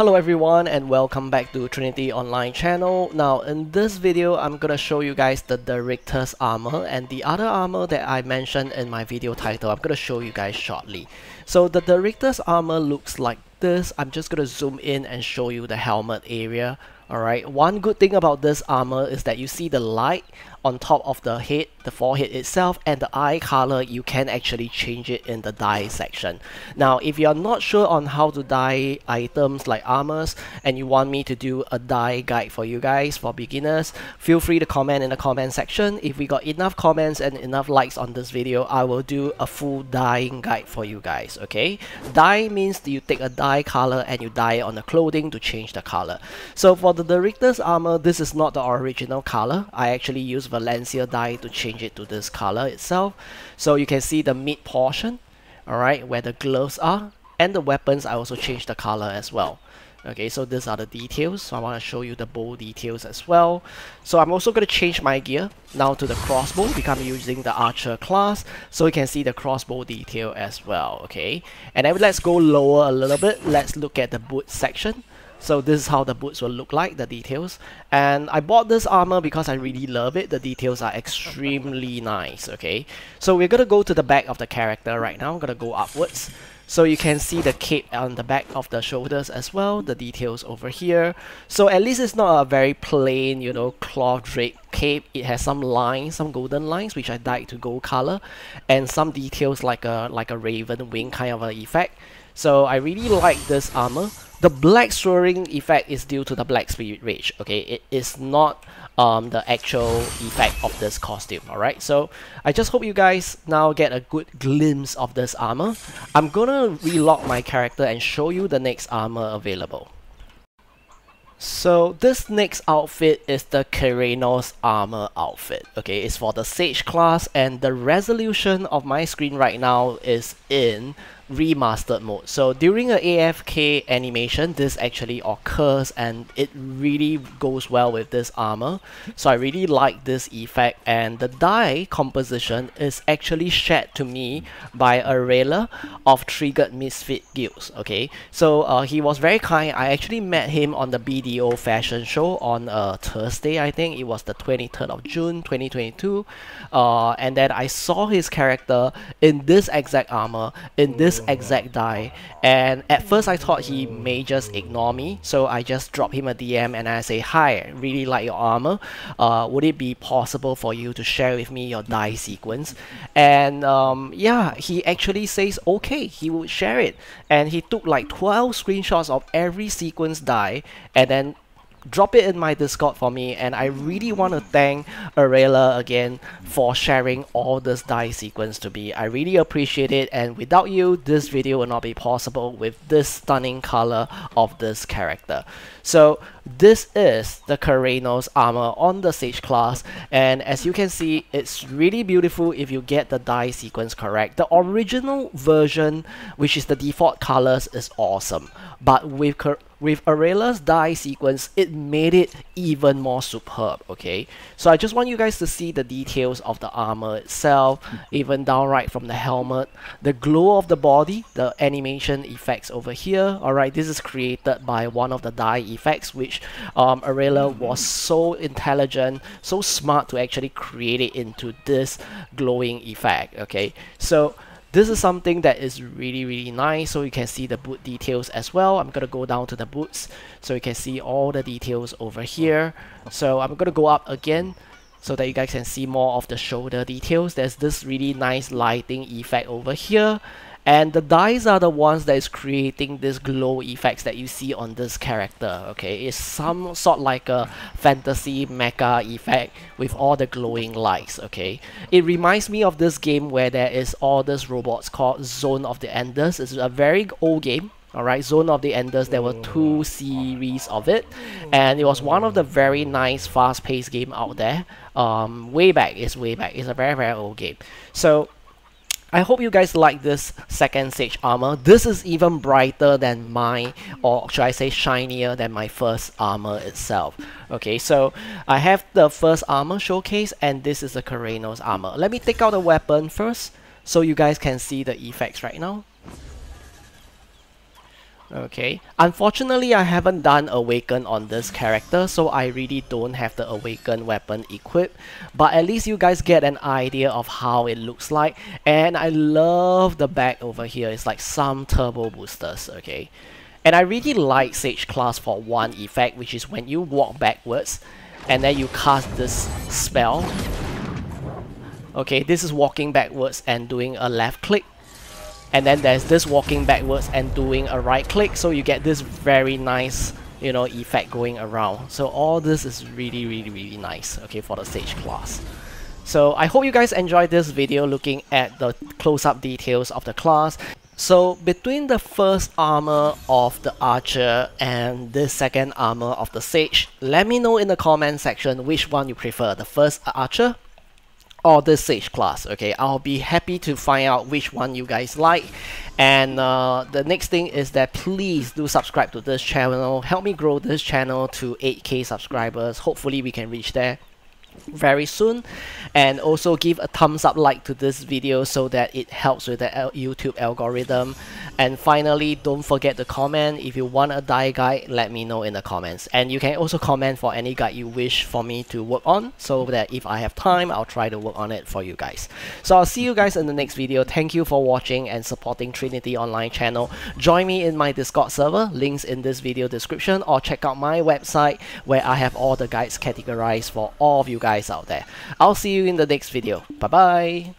Hello everyone and welcome back to Trinity Online channel. Now in this video I'm gonna show you guys the Derictus armor and the other armor that I mentioned in my video title I'm gonna show you guys shortly. So the Derictus armor looks like this. I'm just gonna zoom in and show you the helmet area. Alright, one good thing about this armor is that you see the light on top of the head, the forehead itself, and the eye color, you can actually change it in the dye section. Now, if you're not sure on how to dye items like armors, and you want me to do a dye guide for you guys, for beginners, feel free to comment in the comment section. If we got enough comments and enough likes on this video, I will do a full dyeing guide for you guys, okay? Dye means you take a dye color and you dye it on the clothing to change the color. So for the Derictus armor, this is not the original color. I actually use Valencia dye to change it to this color itself. So you can see the mid portion, alright, where the gloves are, and the weapons I also changed the color as well. Okay, so these are the details. So I want to show you the bow details as well. So I'm also going to change my gear now to the crossbow because I'm using the archer class. So you can see the crossbow detail as well. Okay, and then let's go lower a little bit. Let's look at the boot section. So this is how the boots will look like, the details. And I bought this armor because I really love it. The details are extremely nice, okay? So we're gonna go to the back of the character right now. I'm gonna go upwards. So you can see the cape on the back of the shoulders as well, the details over here. So at least it's not a very plain, you know, cloth draped cape. It has some lines, some golden lines, which I dyed to gold color, and some details like a like a raven wing kind of a effect. So I really like this armor. The black swirling effect is due to the Black Spirit Rage, okay? It is not um, the actual effect of this costume, alright? So I just hope you guys now get a good glimpse of this armor. I'm gonna relock my character and show you the next armor available. So this next outfit is the Keraunos armor outfit. Okay, it's for the Sage class and the resolution of my screen right now is in remastered mode. So during a AFK animation, this actually occurs and it really goes well with this armor. So I really like this effect and the dye composition is actually shared to me by Arela of Triggered Misfit Guilds. Okay, so uh, he was very kind. I actually met him on the BDO fashion show on uh, Thursday, I think it was the 23rd of June 2022. Uh, and then I saw his character in this exact armor, in this exact dye. and at first I thought he may just ignore me so I just drop him a DM and I say hi really like your armor. Uh, would it be possible for you to share with me your dye sequence? And um, yeah he actually says okay he would share it. And he took like 12 screenshots of every sequence dye and then drop it in my discord for me and I really want to thank Arela again for sharing all this dye sequence to me. I really appreciate it and without you this video would not be possible with this stunning color of this character. So this is the Keraunos armor on the Sage class and as you can see it's really beautiful if you get the dye sequence correct. The original version which is the default colors is awesome but with with Arela's dye sequence, it made it even more superb, okay? So I just want you guys to see the details of the armor itself, even downright from the helmet, the glow of the body, the animation effects over here, alright? This is created by one of the dye effects, which um, Arela was so intelligent, so smart to actually create it into this glowing effect, okay? So this is something that is really really nice so you can see the boot details as well. I'm gonna go down to the boots so you can see all the details over here. So I'm gonna go up again so that you guys can see more of the shoulder details. There's this really nice lighting effect over here and the dyes are the ones that is creating this glow effects that you see on this character okay? It's some sort like a fantasy mecha effect with all the glowing lights okay? It reminds me of this game where there is all these robots called zone of the enders. It's a very old game Alright, Zone of the Enders, there were two series of it, and it was one of the very nice fast-paced game out there. Um, way back, it's way back, it's a very very old game. So I hope you guys like this second Sage armor. This is even brighter than my, or should I say shinier than my first armor itself. Okay, so I have the first armor showcase and this is the Keraunos armor. Let me take out the weapon first so you guys can see the effects right now. Okay, unfortunately I haven't done awaken on this character so I really don't have the awaken weapon equipped. But at least you guys get an idea of how it looks like. And I love the back over here. It's like some turbo boosters okay? And I really like Sage class for one effect which is when you walk backwards and then you cast this spell. Okay this is walking backwards and doing a left click and then there's this walking backwards and doing a right click. So you get this very nice you know effect going around. So all this is really really really nice okay for the sage class. So I hope you guys enjoyed this video looking at the close-up details of the class. So between the first armor of the archer and the second armor of the sage let me know in the comment section which one you prefer the first archer or the Sage class okay? I'll be happy to find out which one you guys like. And uh, the next thing is that please do subscribe to this channel. Help me grow this channel to 8k subscribers. Hopefully we can reach there very soon. And also give a thumbs up like to this video so that it helps with the YouTube algorithm. And finally don't forget to comment. If you want a dye guide let me know in the comments. And you can also comment for any guide you wish for me to work on so that if I have time I'll try to work on it for you guys. So I'll see you guys in the next video. Thank you for watching and supporting Trinity Online channel. Join me in my discord server. Links in this video description. Or check out my website where I have all the guides categorized for all of you guys out there. I'll see you in the next video. Bye bye.